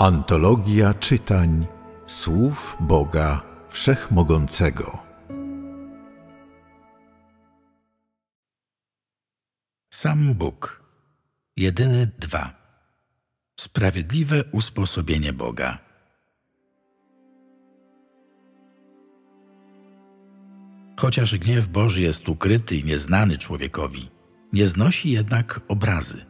Antologia czytań słów Boga Wszechmogącego. Sam Bóg. Jedyny dwa. Sprawiedliwe usposobienie Boga. Chociaż gniew Boży jest ukryty i nieznany człowiekowi, nie znosi jednak obrazy.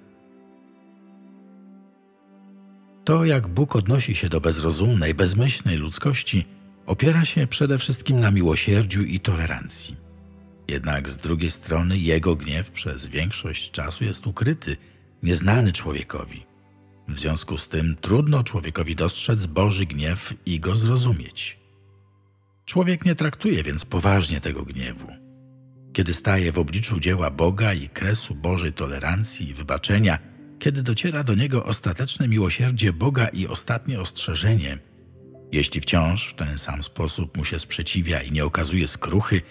To, jak Bóg odnosi się do bezrozumnej, bezmyślnej ludzkości, opiera się przede wszystkim na miłosierdziu i tolerancji. Jednak z drugiej strony Jego gniew przez większość czasu jest ukryty, nieznany człowiekowi. W związku z tym trudno człowiekowi dostrzec Boży gniew i go zrozumieć. Człowiek nie traktuje więc poważnie tego gniewu. Kiedy staje w obliczu dzieła Boga i kresu Bożej tolerancji i wybaczenia, kiedy dociera do niego ostateczne miłosierdzie Boga i ostatnie ostrzeżenie, jeśli wciąż w ten sam sposób mu się sprzeciwia i nie okazuje skruchy,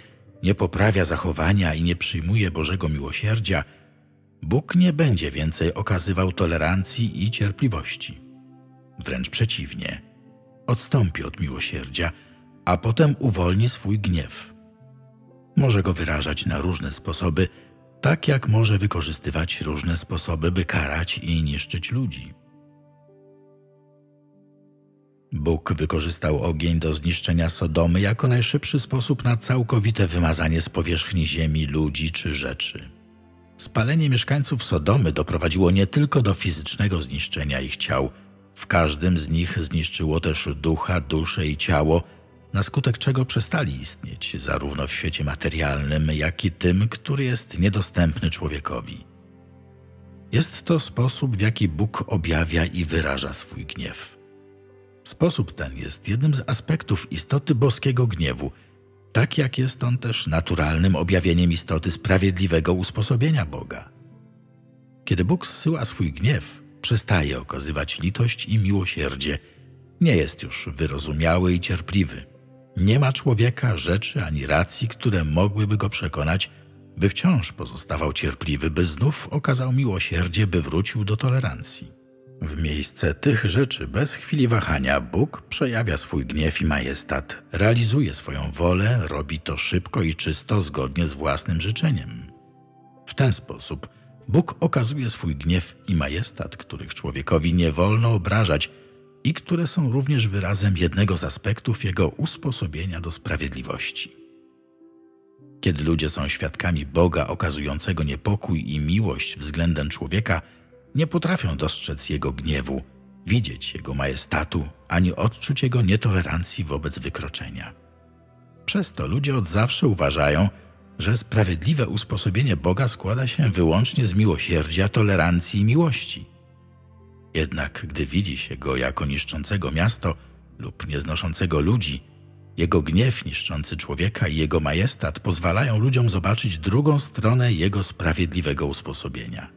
nie poprawia zachowania i nie przyjmuje Bożego miłosierdzia, Bóg nie będzie więcej okazywał tolerancji i cierpliwości. Wręcz przeciwnie, odstąpi od miłosierdzia, a potem uwolni swój gniew. Może go wyrażać na różne sposoby, tak jak może wykorzystywać różne sposoby, by karać i niszczyć ludzi. Bóg wykorzystał ogień do zniszczenia Sodomy jako najszybszy sposób na całkowite wymazanie z powierzchni ziemi ludzi czy rzeczy. Spalenie mieszkańców Sodomy doprowadziło nie tylko do fizycznego zniszczenia ich ciał, w każdym z nich zniszczyło też ducha, duszę i ciało, na skutek czego przestali istnieć, zarówno w świecie materialnym, jak i tym, który jest niedostępny człowiekowi. Jest to sposób, w jaki Bóg objawia i wyraża swój gniew. Sposób ten jest jednym z aspektów istoty boskiego gniewu, tak jak jest on też naturalnym objawieniem istoty sprawiedliwego usposobienia Boga. Kiedy Bóg zsyła swój gniew, przestaje okazywać litość i miłosierdzie, nie jest już wyrozumiały i cierpliwy. Nie ma człowieka, rzeczy ani racji, które mogłyby go przekonać, by wciąż pozostawał cierpliwy, by znów okazał miłosierdzie, by wrócił do tolerancji. W miejsce tych rzeczy bez chwili wahania Bóg przejawia swój gniew i majestat, realizuje swoją wolę, robi to szybko i czysto zgodnie z własnym życzeniem. W ten sposób Bóg okazuje swój gniew i majestat, których człowiekowi nie wolno obrażać i które są również wyrazem jednego z aspektów jego usposobienia do sprawiedliwości. Kiedy ludzie są świadkami Boga okazującego niepokój i miłość względem człowieka, nie potrafią dostrzec jego gniewu, widzieć jego majestatu, ani odczuć jego nietolerancji wobec wykroczenia. Przez to ludzie od zawsze uważają, że sprawiedliwe usposobienie Boga składa się wyłącznie z miłosierdzia, tolerancji i miłości. Jednak gdy widzi się go jako niszczącego miasto lub nieznoszącego ludzi, jego gniew niszczący człowieka i jego majestat pozwalają ludziom zobaczyć drugą stronę jego sprawiedliwego usposobienia.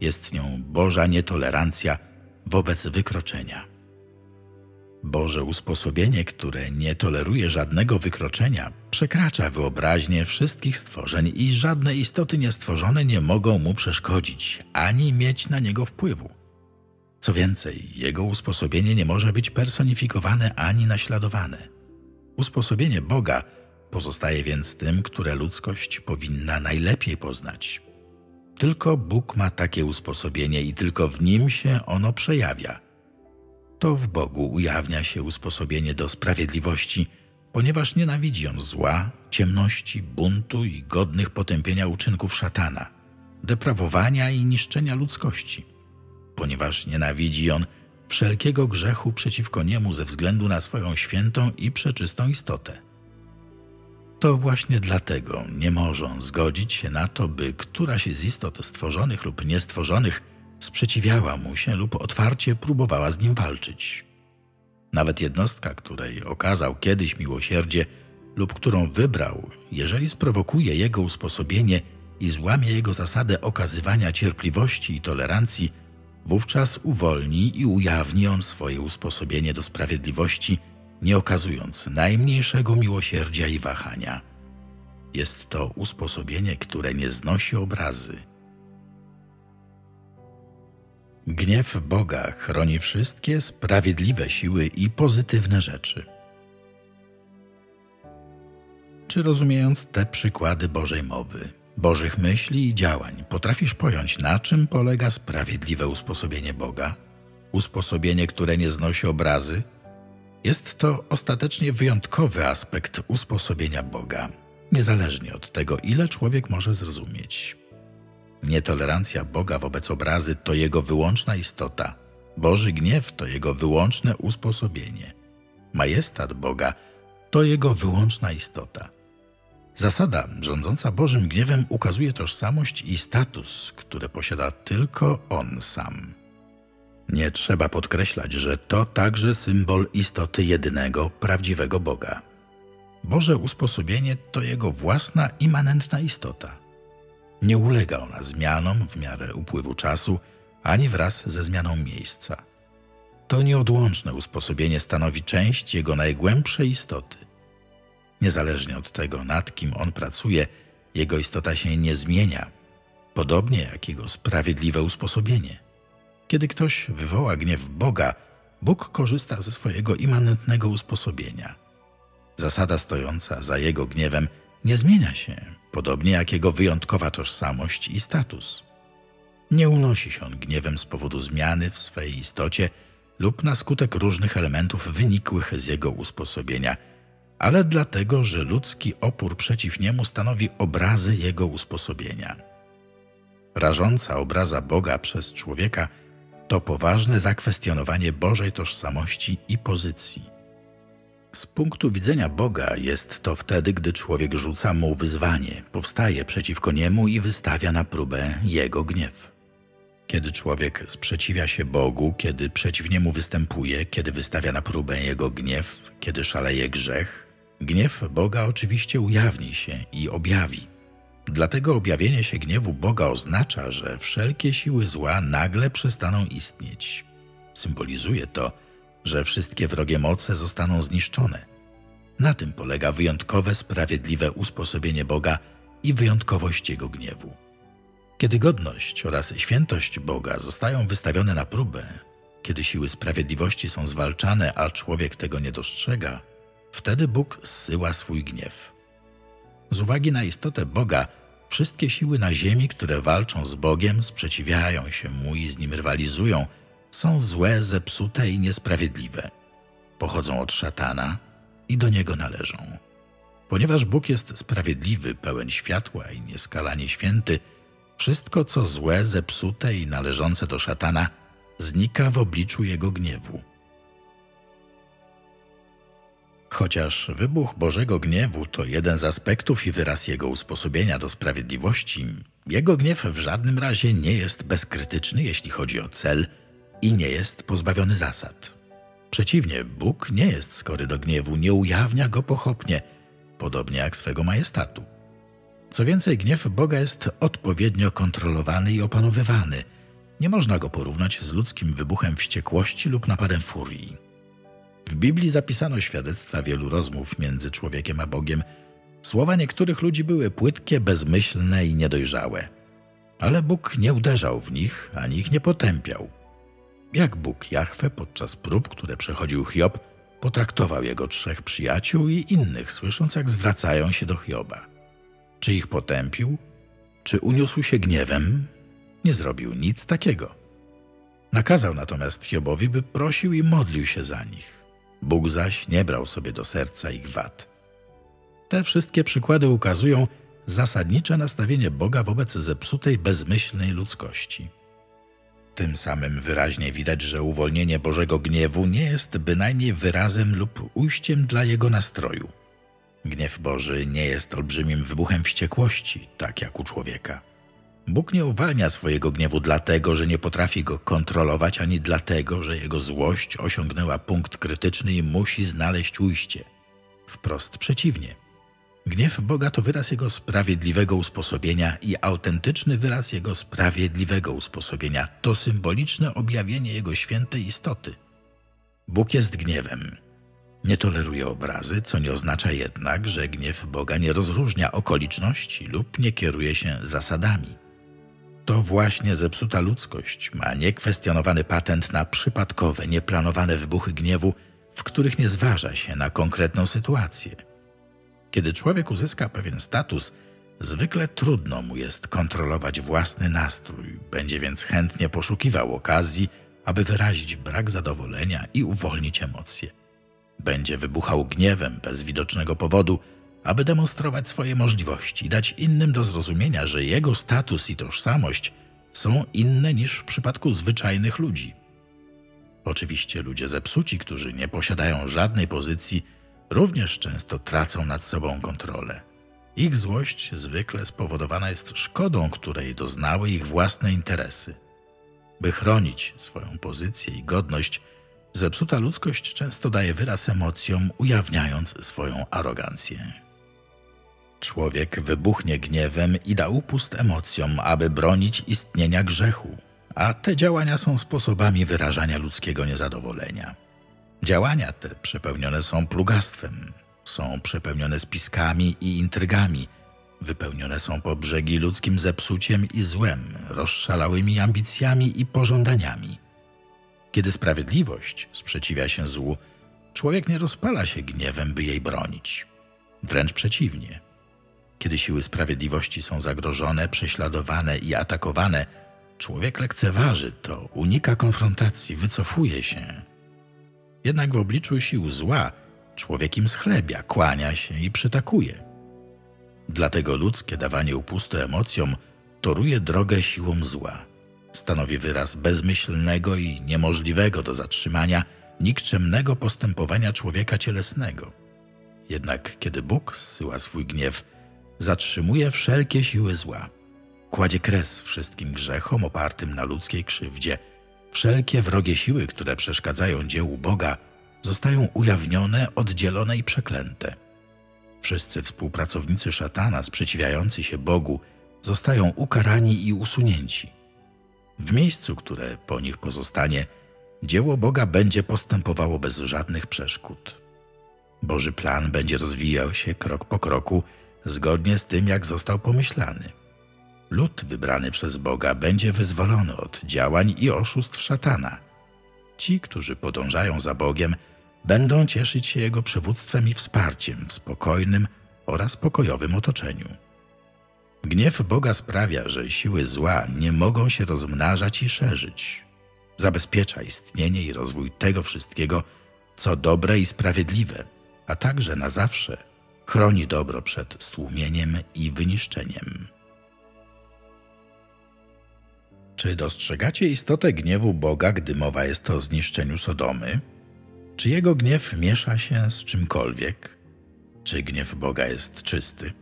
Jest nią Boża nietolerancja wobec wykroczenia. Boże usposobienie, które nie toleruje żadnego wykroczenia, przekracza wyobraźnię wszystkich stworzeń i żadne istoty niestworzone nie mogą mu przeszkodzić ani mieć na niego wpływu. Co więcej, jego usposobienie nie może być personifikowane ani naśladowane. Usposobienie Boga pozostaje więc tym, które ludzkość powinna najlepiej poznać. Tylko Bóg ma takie usposobienie i tylko w nim się ono przejawia. To w Bogu ujawnia się usposobienie do sprawiedliwości, ponieważ nienawidzi on zła, ciemności, buntu i godnych potępienia uczynków szatana, deprawowania i niszczenia ludzkości ponieważ nienawidzi on wszelkiego grzechu przeciwko niemu ze względu na swoją świętą i przeczystą istotę. To właśnie dlatego nie może on zgodzić się na to, by któraś z istot stworzonych lub niestworzonych sprzeciwiała mu się lub otwarcie próbowała z nim walczyć. Nawet jednostka, której okazał kiedyś miłosierdzie lub którą wybrał, jeżeli sprowokuje jego usposobienie i złamie jego zasadę okazywania cierpliwości i tolerancji, Wówczas uwolni i ujawni on swoje usposobienie do sprawiedliwości, nie okazując najmniejszego miłosierdzia i wahania. Jest to usposobienie, które nie znosi obrazy. Gniew Boga chroni wszystkie sprawiedliwe siły i pozytywne rzeczy. Czy rozumiejąc te przykłady Bożej mowy, Bożych myśli i działań, potrafisz pojąć, na czym polega sprawiedliwe usposobienie Boga? Usposobienie, które nie znosi obrazy? Jest to ostatecznie wyjątkowy aspekt usposobienia Boga, niezależnie od tego, ile człowiek może zrozumieć. Nietolerancja Boga wobec obrazy to jego wyłączna istota. Boży gniew to jego wyłączne usposobienie. Majestat Boga to jego wyłączna istota. Zasada rządząca Bożym gniewem ukazuje tożsamość i status, które posiada tylko On sam. Nie trzeba podkreślać, że to także symbol istoty jedynego, prawdziwego Boga. Boże usposobienie to Jego własna, immanentna istota. Nie ulega ona zmianom w miarę upływu czasu, ani wraz ze zmianą miejsca. To nieodłączne usposobienie stanowi część Jego najgłębszej istoty. Niezależnie od tego, nad kim on pracuje, jego istota się nie zmienia, podobnie jak jego sprawiedliwe usposobienie. Kiedy ktoś wywoła gniew Boga, Bóg korzysta ze swojego immanentnego usposobienia. Zasada stojąca za jego gniewem nie zmienia się, podobnie jak jego wyjątkowa tożsamość i status. Nie unosi się on gniewem z powodu zmiany w swej istocie lub na skutek różnych elementów wynikłych z jego usposobienia – ale dlatego, że ludzki opór przeciw niemu stanowi obrazy jego usposobienia. Rażąca obraza Boga przez człowieka to poważne zakwestionowanie Bożej tożsamości i pozycji. Z punktu widzenia Boga jest to wtedy, gdy człowiek rzuca mu wyzwanie, powstaje przeciwko niemu i wystawia na próbę jego gniew. Kiedy człowiek sprzeciwia się Bogu, kiedy przeciw niemu występuje, kiedy wystawia na próbę jego gniew, kiedy szaleje grzech, Gniew Boga oczywiście ujawni się i objawi. Dlatego objawienie się gniewu Boga oznacza, że wszelkie siły zła nagle przestaną istnieć. Symbolizuje to, że wszystkie wrogie moce zostaną zniszczone. Na tym polega wyjątkowe, sprawiedliwe usposobienie Boga i wyjątkowość Jego gniewu. Kiedy godność oraz świętość Boga zostają wystawione na próbę, kiedy siły sprawiedliwości są zwalczane, a człowiek tego nie dostrzega, Wtedy Bóg zsyła swój gniew. Z uwagi na istotę Boga, wszystkie siły na ziemi, które walczą z Bogiem, sprzeciwiają się Mu i z Nim rywalizują, są złe, zepsute i niesprawiedliwe. Pochodzą od szatana i do niego należą. Ponieważ Bóg jest sprawiedliwy, pełen światła i nieskalanie święty, wszystko co złe, zepsute i należące do szatana znika w obliczu jego gniewu. Chociaż wybuch Bożego gniewu to jeden z aspektów i wyraz jego usposobienia do sprawiedliwości, jego gniew w żadnym razie nie jest bezkrytyczny, jeśli chodzi o cel i nie jest pozbawiony zasad. Przeciwnie, Bóg nie jest skory do gniewu, nie ujawnia go pochopnie, podobnie jak swego majestatu. Co więcej, gniew Boga jest odpowiednio kontrolowany i opanowywany. Nie można go porównać z ludzkim wybuchem wściekłości lub napadem furii. W Biblii zapisano świadectwa wielu rozmów między człowiekiem a Bogiem. Słowa niektórych ludzi były płytkie, bezmyślne i niedojrzałe. Ale Bóg nie uderzał w nich, ani ich nie potępiał. Jak Bóg Jahwe podczas prób, które przechodził Hiob, potraktował jego trzech przyjaciół i innych, słysząc jak zwracają się do Hioba. Czy ich potępił? Czy uniósł się gniewem? Nie zrobił nic takiego. Nakazał natomiast Hiobowi, by prosił i modlił się za nich. Bóg zaś nie brał sobie do serca ich wad. Te wszystkie przykłady ukazują zasadnicze nastawienie Boga wobec zepsutej, bezmyślnej ludzkości. Tym samym wyraźnie widać, że uwolnienie Bożego gniewu nie jest bynajmniej wyrazem lub ujściem dla jego nastroju. Gniew Boży nie jest olbrzymim wybuchem wściekłości, tak jak u człowieka. Bóg nie uwalnia swojego gniewu dlatego, że nie potrafi go kontrolować, ani dlatego, że jego złość osiągnęła punkt krytyczny i musi znaleźć ujście. Wprost przeciwnie. Gniew Boga to wyraz Jego sprawiedliwego usposobienia i autentyczny wyraz Jego sprawiedliwego usposobienia to symboliczne objawienie Jego świętej istoty. Bóg jest gniewem. Nie toleruje obrazy, co nie oznacza jednak, że gniew Boga nie rozróżnia okoliczności lub nie kieruje się zasadami. To właśnie zepsuta ludzkość ma niekwestionowany patent na przypadkowe, nieplanowane wybuchy gniewu, w których nie zważa się na konkretną sytuację. Kiedy człowiek uzyska pewien status, zwykle trudno mu jest kontrolować własny nastrój, będzie więc chętnie poszukiwał okazji, aby wyrazić brak zadowolenia i uwolnić emocje. Będzie wybuchał gniewem bez widocznego powodu, aby demonstrować swoje możliwości dać innym do zrozumienia, że jego status i tożsamość są inne niż w przypadku zwyczajnych ludzi. Oczywiście ludzie zepsuci, którzy nie posiadają żadnej pozycji, również często tracą nad sobą kontrolę. Ich złość zwykle spowodowana jest szkodą, której doznały ich własne interesy. By chronić swoją pozycję i godność, zepsuta ludzkość często daje wyraz emocjom, ujawniając swoją arogancję. Człowiek wybuchnie gniewem i da upust emocjom, aby bronić istnienia grzechu, a te działania są sposobami wyrażania ludzkiego niezadowolenia. Działania te przepełnione są plugastwem, są przepełnione spiskami i intrygami, wypełnione są po brzegi ludzkim zepsuciem i złem, rozszalałymi ambicjami i pożądaniami. Kiedy sprawiedliwość sprzeciwia się złu, człowiek nie rozpala się gniewem, by jej bronić. Wręcz przeciwnie. Kiedy siły sprawiedliwości są zagrożone, prześladowane i atakowane, człowiek lekceważy to, unika konfrontacji, wycofuje się. Jednak w obliczu sił zła człowiek im schlebia, kłania się i przytakuje. Dlatego ludzkie dawanie upustu emocjom toruje drogę siłom zła. Stanowi wyraz bezmyślnego i niemożliwego do zatrzymania, nikczemnego postępowania człowieka cielesnego. Jednak kiedy Bóg zsyła swój gniew, zatrzymuje wszelkie siły zła. Kładzie kres wszystkim grzechom opartym na ludzkiej krzywdzie. Wszelkie wrogie siły, które przeszkadzają dziełu Boga, zostają ujawnione, oddzielone i przeklęte. Wszyscy współpracownicy szatana sprzeciwiający się Bogu zostają ukarani i usunięci. W miejscu, które po nich pozostanie, dzieło Boga będzie postępowało bez żadnych przeszkód. Boży plan będzie rozwijał się krok po kroku, zgodnie z tym, jak został pomyślany. Lud wybrany przez Boga będzie wyzwolony od działań i oszustw szatana. Ci, którzy podążają za Bogiem, będą cieszyć się Jego przywództwem i wsparciem w spokojnym oraz pokojowym otoczeniu. Gniew Boga sprawia, że siły zła nie mogą się rozmnażać i szerzyć. Zabezpiecza istnienie i rozwój tego wszystkiego, co dobre i sprawiedliwe, a także na zawsze chroni dobro przed stłumieniem i wyniszczeniem. Czy dostrzegacie istotę gniewu Boga, gdy mowa jest o zniszczeniu Sodomy? Czy jego gniew miesza się z czymkolwiek? Czy gniew Boga jest czysty?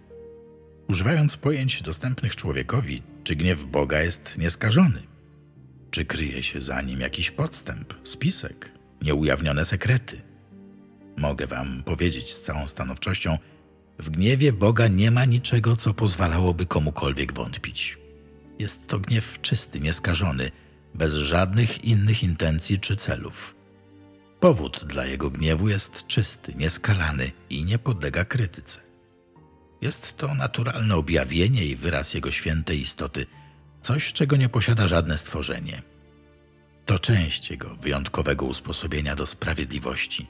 Używając pojęć dostępnych człowiekowi, czy gniew Boga jest nieskażony? Czy kryje się za nim jakiś podstęp, spisek, nieujawnione sekrety? Mogę wam powiedzieć z całą stanowczością, w gniewie Boga nie ma niczego, co pozwalałoby komukolwiek wątpić. Jest to gniew czysty, nieskażony, bez żadnych innych intencji czy celów. Powód dla jego gniewu jest czysty, nieskalany i nie podlega krytyce. Jest to naturalne objawienie i wyraz jego świętej istoty, coś, czego nie posiada żadne stworzenie. To część jego wyjątkowego usposobienia do sprawiedliwości.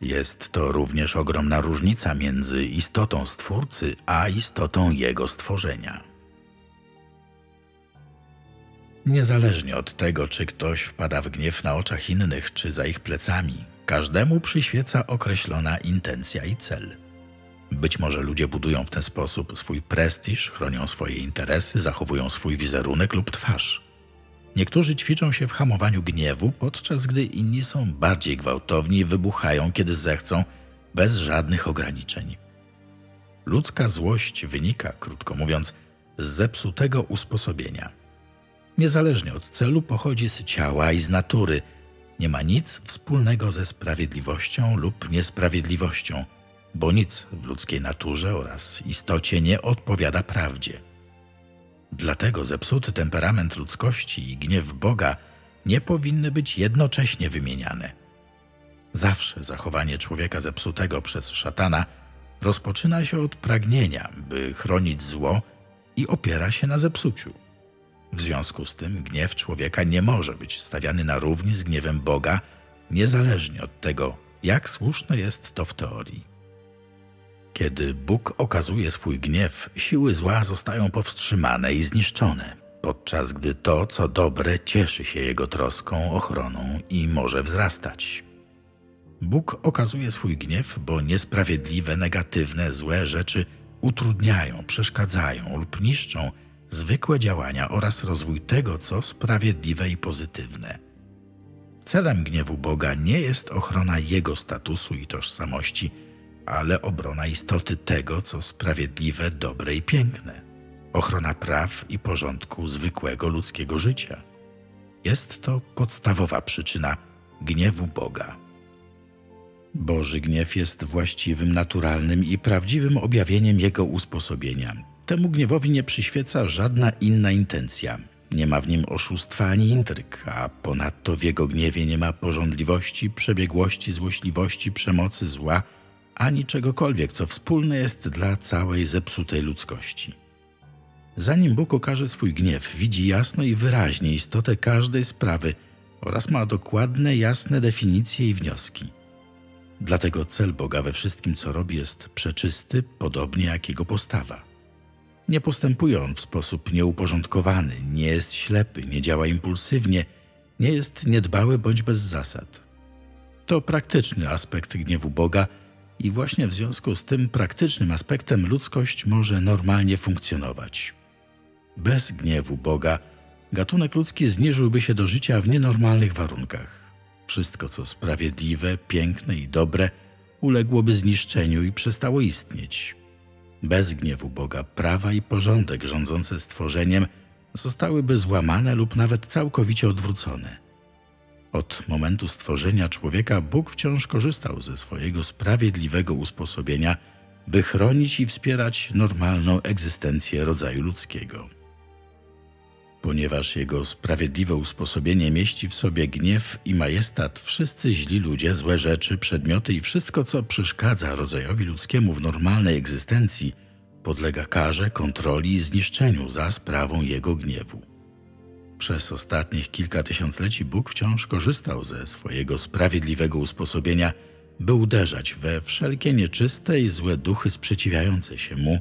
Jest to również ogromna różnica między istotą Stwórcy a istotą Jego stworzenia. Niezależnie od tego, czy ktoś wpada w gniew na oczach innych, czy za ich plecami, każdemu przyświeca określona intencja i cel. Być może ludzie budują w ten sposób swój prestiż, chronią swoje interesy, zachowują swój wizerunek lub twarz. Niektórzy ćwiczą się w hamowaniu gniewu, podczas gdy inni są bardziej gwałtowni i wybuchają, kiedy zechcą, bez żadnych ograniczeń. Ludzka złość wynika, krótko mówiąc, z zepsutego usposobienia. Niezależnie od celu pochodzi z ciała i z natury. Nie ma nic wspólnego ze sprawiedliwością lub niesprawiedliwością, bo nic w ludzkiej naturze oraz istocie nie odpowiada prawdzie. Dlatego zepsuty temperament ludzkości i gniew Boga nie powinny być jednocześnie wymieniane. Zawsze zachowanie człowieka zepsutego przez szatana rozpoczyna się od pragnienia, by chronić zło i opiera się na zepsuciu. W związku z tym gniew człowieka nie może być stawiany na równi z gniewem Boga, niezależnie od tego, jak słuszne jest to w teorii. Kiedy Bóg okazuje swój gniew, siły zła zostają powstrzymane i zniszczone, podczas gdy to, co dobre, cieszy się jego troską, ochroną i może wzrastać. Bóg okazuje swój gniew, bo niesprawiedliwe, negatywne, złe rzeczy utrudniają, przeszkadzają lub niszczą zwykłe działania oraz rozwój tego, co sprawiedliwe i pozytywne. Celem gniewu Boga nie jest ochrona Jego statusu i tożsamości, ale obrona istoty tego, co sprawiedliwe, dobre i piękne. Ochrona praw i porządku zwykłego ludzkiego życia. Jest to podstawowa przyczyna gniewu Boga. Boży gniew jest właściwym, naturalnym i prawdziwym objawieniem Jego usposobienia. Temu gniewowi nie przyświeca żadna inna intencja. Nie ma w nim oszustwa ani intryg, a ponadto w Jego gniewie nie ma porządliwości, przebiegłości, złośliwości, przemocy, zła, ani czegokolwiek, co wspólne jest dla całej zepsutej ludzkości. Zanim Bóg okaże swój gniew, widzi jasno i wyraźnie istotę każdej sprawy oraz ma dokładne, jasne definicje i wnioski. Dlatego cel Boga we wszystkim, co robi, jest przeczysty, podobnie jak jego postawa. Nie postępuje on w sposób nieuporządkowany, nie jest ślepy, nie działa impulsywnie, nie jest niedbały bądź bez zasad. To praktyczny aspekt gniewu Boga i właśnie w związku z tym praktycznym aspektem ludzkość może normalnie funkcjonować. Bez gniewu Boga gatunek ludzki zniżyłby się do życia w nienormalnych warunkach. Wszystko, co sprawiedliwe, piękne i dobre, uległoby zniszczeniu i przestało istnieć. Bez gniewu Boga prawa i porządek rządzące stworzeniem zostałyby złamane lub nawet całkowicie odwrócone. Od momentu stworzenia człowieka Bóg wciąż korzystał ze swojego sprawiedliwego usposobienia, by chronić i wspierać normalną egzystencję rodzaju ludzkiego. Ponieważ jego sprawiedliwe usposobienie mieści w sobie gniew i majestat, wszyscy źli ludzie, złe rzeczy, przedmioty i wszystko, co przeszkadza rodzajowi ludzkiemu w normalnej egzystencji, podlega karze, kontroli i zniszczeniu za sprawą jego gniewu. Przez ostatnich kilka tysiącleci Bóg wciąż korzystał ze swojego sprawiedliwego usposobienia, by uderzać we wszelkie nieczyste i złe duchy sprzeciwiające się mu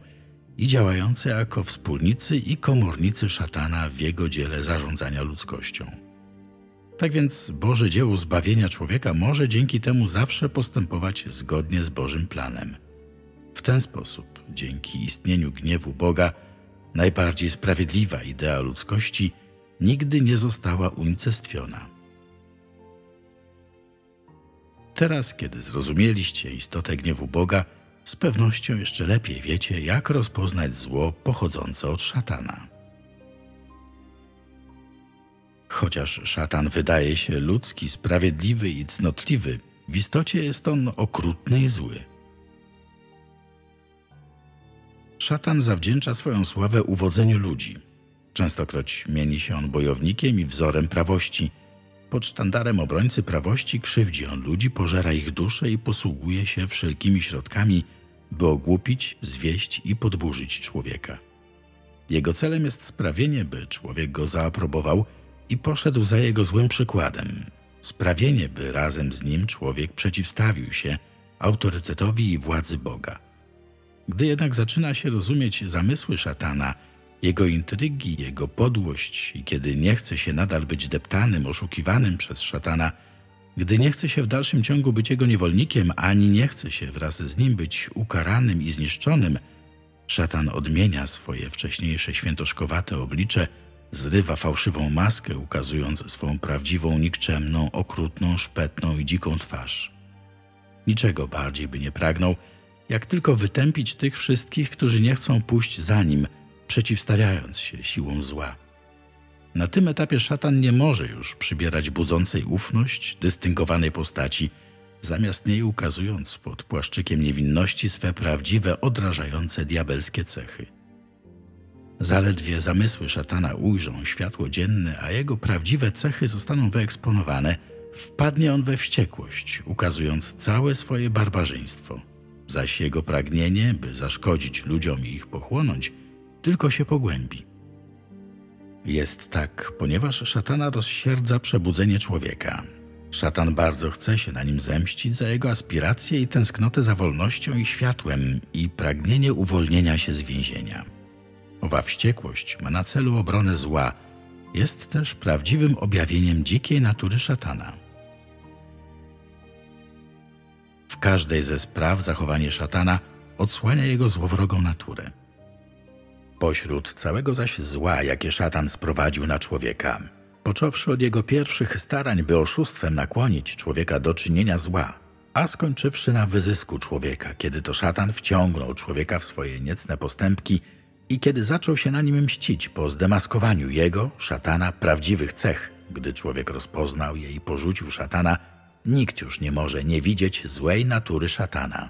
i działające jako wspólnicy i komornicy szatana w jego dziele zarządzania ludzkością. Tak więc Boże dzieło zbawienia człowieka może dzięki temu zawsze postępować zgodnie z Bożym planem. W ten sposób, dzięki istnieniu gniewu Boga, najbardziej sprawiedliwa idea ludzkości nigdy nie została unicestwiona. Teraz, kiedy zrozumieliście istotę gniewu Boga, z pewnością jeszcze lepiej wiecie, jak rozpoznać zło pochodzące od szatana. Chociaż szatan wydaje się ludzki, sprawiedliwy i cnotliwy, w istocie jest on okrutny i zły. Szatan zawdzięcza swoją sławę uwodzeniu ludzi. Częstokroć mieni się on bojownikiem i wzorem prawości. Pod sztandarem obrońcy prawości krzywdzi on ludzi, pożera ich duszę i posługuje się wszelkimi środkami, by ogłupić, zwieść i podburzyć człowieka. Jego celem jest sprawienie, by człowiek go zaaprobował i poszedł za jego złym przykładem. Sprawienie, by razem z nim człowiek przeciwstawił się autorytetowi i władzy Boga. Gdy jednak zaczyna się rozumieć zamysły szatana, jego intrygi, jego podłość i kiedy nie chce się nadal być deptanym, oszukiwanym przez szatana, gdy nie chce się w dalszym ciągu być jego niewolnikiem, ani nie chce się wraz z nim być ukaranym i zniszczonym, szatan odmienia swoje wcześniejsze świętoszkowate oblicze, zrywa fałszywą maskę, ukazując swą prawdziwą, nikczemną, okrutną, szpetną i dziką twarz. Niczego bardziej by nie pragnął, jak tylko wytępić tych wszystkich, którzy nie chcą pójść za nim, przeciwstawiając się siłom zła. Na tym etapie szatan nie może już przybierać budzącej ufność, dystyngowanej postaci, zamiast niej ukazując pod płaszczykiem niewinności swe prawdziwe, odrażające diabelskie cechy. Zaledwie zamysły szatana ujrzą światło dzienne, a jego prawdziwe cechy zostaną wyeksponowane, wpadnie on we wściekłość, ukazując całe swoje barbarzyństwo. Zaś jego pragnienie, by zaszkodzić ludziom i ich pochłonąć, tylko się pogłębi. Jest tak, ponieważ szatana rozsierdza przebudzenie człowieka. Szatan bardzo chce się na nim zemścić za jego aspiracje i tęsknotę za wolnością i światłem i pragnienie uwolnienia się z więzienia. Owa wściekłość ma na celu obronę zła, jest też prawdziwym objawieniem dzikiej natury szatana. W każdej ze spraw zachowanie szatana odsłania jego złowrogą naturę. Pośród całego zaś zła, jakie szatan sprowadził na człowieka, począwszy od jego pierwszych starań, by oszustwem nakłonić człowieka do czynienia zła, a skończywszy na wyzysku człowieka, kiedy to szatan wciągnął człowieka w swoje niecne postępki i kiedy zaczął się na nim mścić po zdemaskowaniu jego, szatana, prawdziwych cech, gdy człowiek rozpoznał je i porzucił szatana, nikt już nie może nie widzieć złej natury szatana.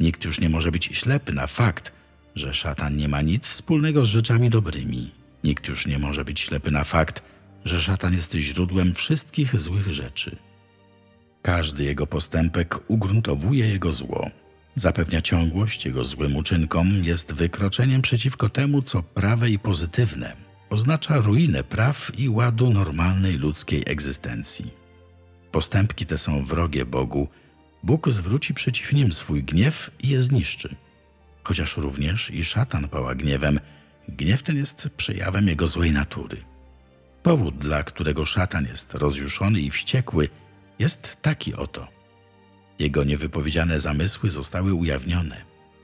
Nikt już nie może być ślepy na fakt, że szatan nie ma nic wspólnego z rzeczami dobrymi. Nikt już nie może być ślepy na fakt, że szatan jest źródłem wszystkich złych rzeczy. Każdy jego postępek ugruntowuje jego zło. Zapewnia ciągłość jego złym uczynkom, jest wykroczeniem przeciwko temu, co prawe i pozytywne. Oznacza ruinę praw i ładu normalnej ludzkiej egzystencji. Postępki te są wrogie Bogu. Bóg zwróci przeciw nim swój gniew i je zniszczy chociaż również i szatan pała gniewem, gniew ten jest przejawem jego złej natury. Powód, dla którego szatan jest rozjuszony i wściekły, jest taki oto. Jego niewypowiedziane zamysły zostały ujawnione.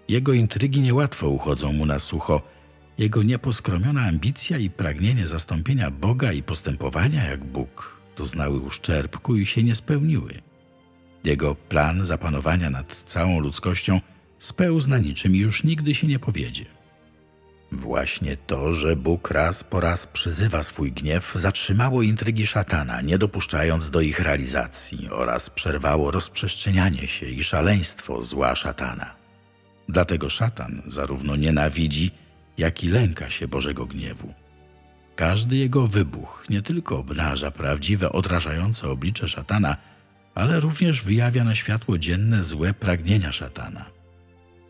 Jego intrygi niełatwo uchodzą mu na sucho. Jego nieposkromiona ambicja i pragnienie zastąpienia Boga i postępowania jak Bóg doznały uszczerbku i się nie spełniły. Jego plan zapanowania nad całą ludzkością – spełzna niczym i już nigdy się nie powiedzie. Właśnie to, że Bóg raz po raz przyzywa swój gniew, zatrzymało intrygi szatana, nie dopuszczając do ich realizacji oraz przerwało rozprzestrzenianie się i szaleństwo zła szatana. Dlatego szatan zarówno nienawidzi, jak i lęka się Bożego gniewu. Każdy jego wybuch nie tylko obnaża prawdziwe, odrażające oblicze szatana, ale również wyjawia na światło dzienne złe pragnienia szatana.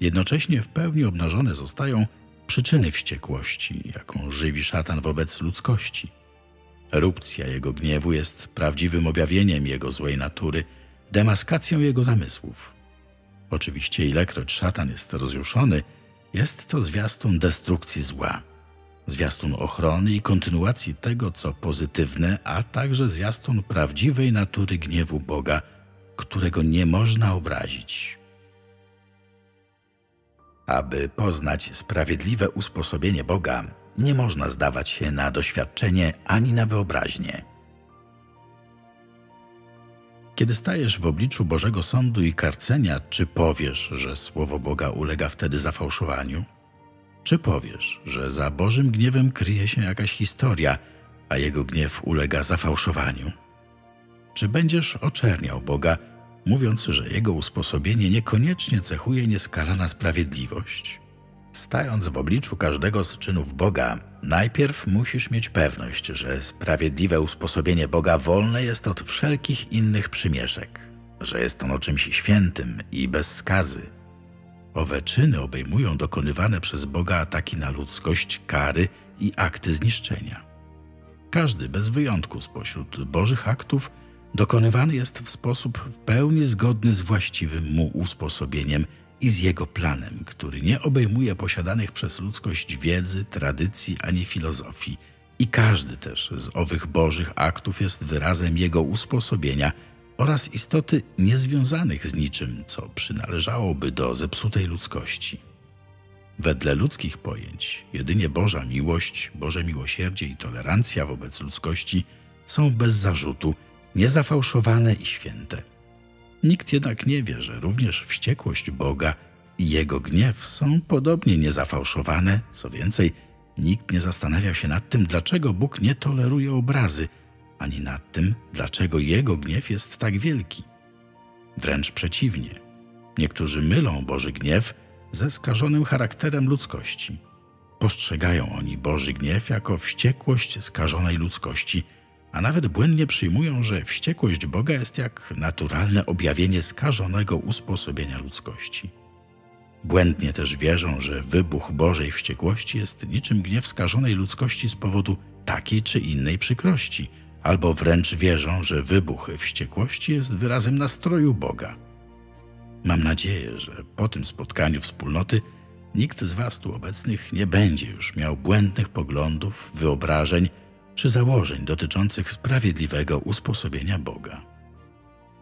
Jednocześnie w pełni obnażone zostają przyczyny wściekłości, jaką żywi szatan wobec ludzkości. Erupcja jego gniewu jest prawdziwym objawieniem jego złej natury, demaskacją jego zamysłów. Oczywiście, ilekroć szatan jest rozjuszony, jest to zwiastun destrukcji zła, zwiastun ochrony i kontynuacji tego, co pozytywne, a także zwiastun prawdziwej natury gniewu Boga, którego nie można obrazić. Aby poznać sprawiedliwe usposobienie Boga, nie można zdawać się na doświadczenie ani na wyobraźnię. Kiedy stajesz w obliczu Bożego Sądu i karcenia, czy powiesz, że Słowo Boga ulega wtedy zafałszowaniu? Czy powiesz, że za Bożym gniewem kryje się jakaś historia, a Jego gniew ulega zafałszowaniu? Czy będziesz oczerniał Boga, mówiąc, że jego usposobienie niekoniecznie cechuje nieskalana sprawiedliwość. Stając w obliczu każdego z czynów Boga, najpierw musisz mieć pewność, że sprawiedliwe usposobienie Boga wolne jest od wszelkich innych przymieszek, że jest ono czymś świętym i bez skazy. Owe czyny obejmują dokonywane przez Boga ataki na ludzkość, kary i akty zniszczenia. Każdy bez wyjątku spośród Bożych aktów dokonywany jest w sposób w pełni zgodny z właściwym mu usposobieniem i z jego planem, który nie obejmuje posiadanych przez ludzkość wiedzy, tradycji ani filozofii. I każdy też z owych bożych aktów jest wyrazem jego usposobienia oraz istoty niezwiązanych z niczym, co przynależałoby do zepsutej ludzkości. Wedle ludzkich pojęć, jedynie Boża miłość, Boże miłosierdzie i tolerancja wobec ludzkości są bez zarzutu niezafałszowane i święte. Nikt jednak nie wie, że również wściekłość Boga i jego gniew są podobnie niezafałszowane. Co więcej, nikt nie zastanawia się nad tym, dlaczego Bóg nie toleruje obrazy, ani nad tym, dlaczego jego gniew jest tak wielki. Wręcz przeciwnie. Niektórzy mylą Boży gniew ze skażonym charakterem ludzkości. Postrzegają oni Boży gniew jako wściekłość skażonej ludzkości – a nawet błędnie przyjmują, że wściekłość Boga jest jak naturalne objawienie skażonego usposobienia ludzkości. Błędnie też wierzą, że wybuch Bożej wściekłości jest niczym gniew skażonej ludzkości z powodu takiej czy innej przykrości, albo wręcz wierzą, że wybuch wściekłości jest wyrazem nastroju Boga. Mam nadzieję, że po tym spotkaniu wspólnoty nikt z Was tu obecnych nie będzie już miał błędnych poglądów, wyobrażeń czy założeń dotyczących sprawiedliwego usposobienia Boga.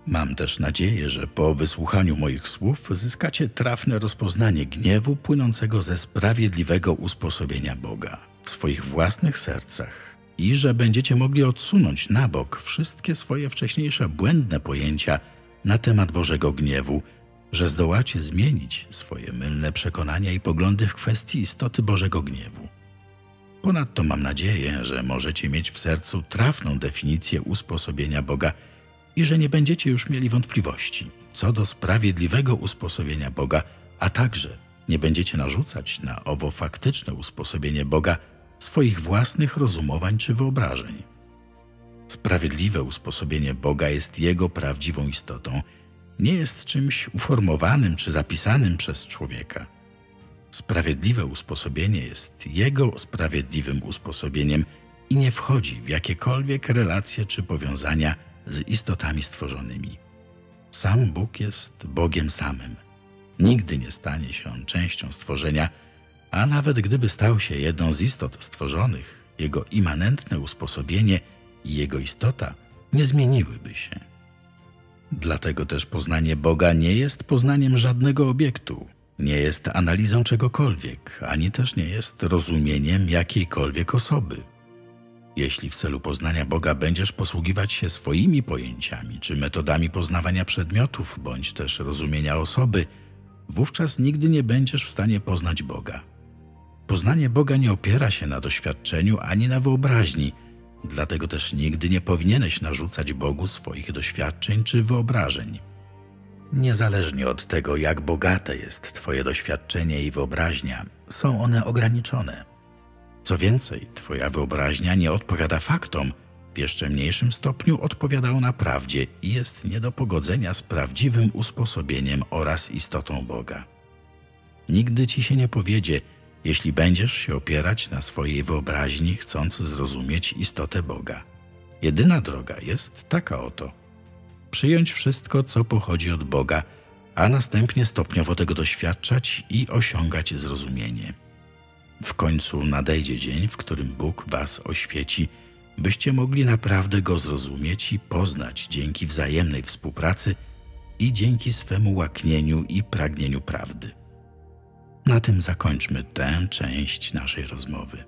Mam też nadzieję, że po wysłuchaniu moich słów zyskacie trafne rozpoznanie gniewu płynącego ze sprawiedliwego usposobienia Boga w swoich własnych sercach i że będziecie mogli odsunąć na bok wszystkie swoje wcześniejsze błędne pojęcia na temat Bożego gniewu, że zdołacie zmienić swoje mylne przekonania i poglądy w kwestii istoty Bożego gniewu. Ponadto mam nadzieję, że możecie mieć w sercu trafną definicję usposobienia Boga i że nie będziecie już mieli wątpliwości co do sprawiedliwego usposobienia Boga, a także nie będziecie narzucać na owo faktyczne usposobienie Boga swoich własnych rozumowań czy wyobrażeń. Sprawiedliwe usposobienie Boga jest Jego prawdziwą istotą, nie jest czymś uformowanym czy zapisanym przez człowieka. Sprawiedliwe usposobienie jest Jego sprawiedliwym usposobieniem i nie wchodzi w jakiekolwiek relacje czy powiązania z istotami stworzonymi. Sam Bóg jest Bogiem samym. Nigdy nie stanie się on częścią stworzenia, a nawet gdyby stał się jedną z istot stworzonych, jego immanentne usposobienie i jego istota nie zmieniłyby się. Dlatego też poznanie Boga nie jest poznaniem żadnego obiektu, nie jest analizą czegokolwiek, ani też nie jest rozumieniem jakiejkolwiek osoby. Jeśli w celu poznania Boga będziesz posługiwać się swoimi pojęciami czy metodami poznawania przedmiotów, bądź też rozumienia osoby, wówczas nigdy nie będziesz w stanie poznać Boga. Poznanie Boga nie opiera się na doświadczeniu ani na wyobraźni, dlatego też nigdy nie powinieneś narzucać Bogu swoich doświadczeń czy wyobrażeń. Niezależnie od tego, jak bogate jest Twoje doświadczenie i wyobraźnia, są one ograniczone. Co więcej, Twoja wyobraźnia nie odpowiada faktom, w jeszcze mniejszym stopniu odpowiada ona prawdzie i jest nie do pogodzenia z prawdziwym usposobieniem oraz istotą Boga. Nigdy ci się nie powiedzie, jeśli będziesz się opierać na swojej wyobraźni, chcąc zrozumieć istotę Boga. Jedyna droga jest taka oto: przyjąć wszystko, co pochodzi od Boga, a następnie stopniowo tego doświadczać i osiągać zrozumienie. W końcu nadejdzie dzień, w którym Bóg Was oświeci, byście mogli naprawdę Go zrozumieć i poznać dzięki wzajemnej współpracy i dzięki swemu łaknieniu i pragnieniu prawdy. Na tym zakończmy tę część naszej rozmowy.